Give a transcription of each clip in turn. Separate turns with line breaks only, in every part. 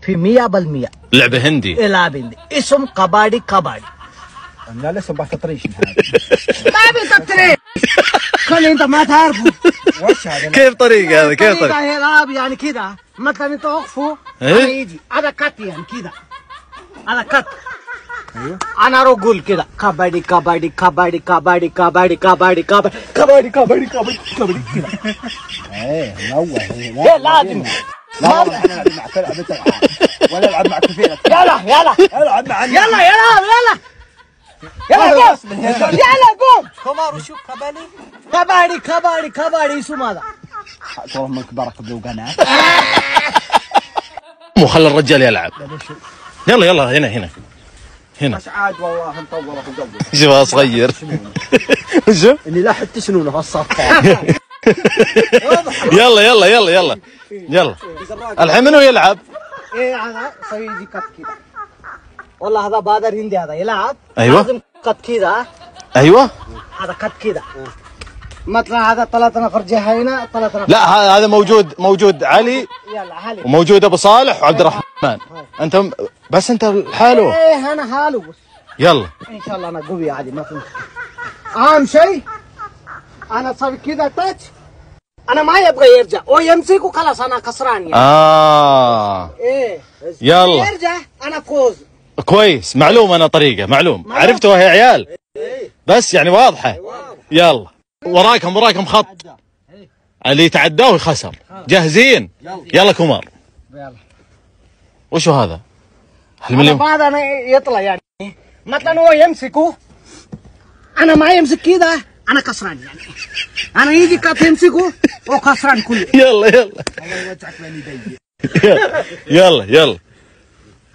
في مية بالمية
لعبه هندي
العب عندي اسم كبادي كبادي
لا لسه ما تطريش
ما بتطريق خلي انت ما تعرفه
كيف طريقه هذا كيف
طريقة
طريقه
العاب يعني كده مثلا انت اقفوا
إيه؟
أنا يجي هذا كت يعني كده هذا كت أنا أقول كده كبادي كبادي كبادي كبادي كبادي كبادي كبادي كبادي كبادي كبادي كبادي كده
إيه
إيه لازم
لا والله أنا ألعب مع فرقة ولا ألعب مع كفيلة
يلا يلا.
ألعب مع
يلا يلا يلا. يلا قوم. يلا قوم.
كمار وشو؟ كبالي
كبادي كبادي كبادي اسم هذا
والله من كبارك بذوقنا
مو خلي الرجال يلعب. يلا يلا هنا هنا. هنا.
بس عاد والله مطوره في قلبي
شوفها صغير. شوف.
إني لا حتى سنونه هالصفة
يلا يلا يلا يلا. يلا. الحين منو يلعب؟
إيه هذا صيدي كت كده والله هذا بادر هندي هذا يلعب؟
أيوة.
لازم كت كده
أيوه.
هذا كت كده مثلا هذا ثلاثة نفر جهة هنا ثلاثة نفر
لا هذا موجود موجود. علي
يلا هلي
وموجود أبو صالح وعبد الرحمن. أنت بس أنت لحاله.
إيه أنا حاله.
يلا.
إن شاء الله أنا قوي عادي ما في. أهم شيء أنا صار كده تاتش أنا ما يبغى يرجع. هو يمسك وخلاص أنا خسران يعني.
آه.
إيه.
يلا.
يرجع أنا فوز.
كويس. معلوم أنا طريقة معلوم. عرفتوا يا عيال؟ بس يعني واضحة. يلا. وراكم وراكم خط. اللي يتعداه يخسر. جاهزين؟ يلا. كمار.
يلا.
وشو هذا؟ المليون
بعد أنا يطلع يعني. مثلا هو يمسكه. أنا ما يمسك كده أنا كسران يعني أنا يجي كات يمسكه وكسران كله
يلا يلا يلا يلا يلا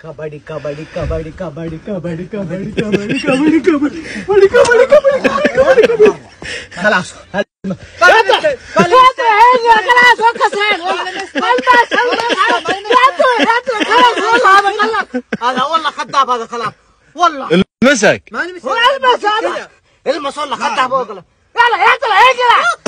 كبادي كبادي كبادي كبادي كبادي كبادي كبادي كبادي كبادي كبادي كبادي كبادي خلاص خلاص هذا والله خدام هذا خلاص والله
المسك
هو المس هذا المصلح خدها بوكله نعم. يلا يلا اجري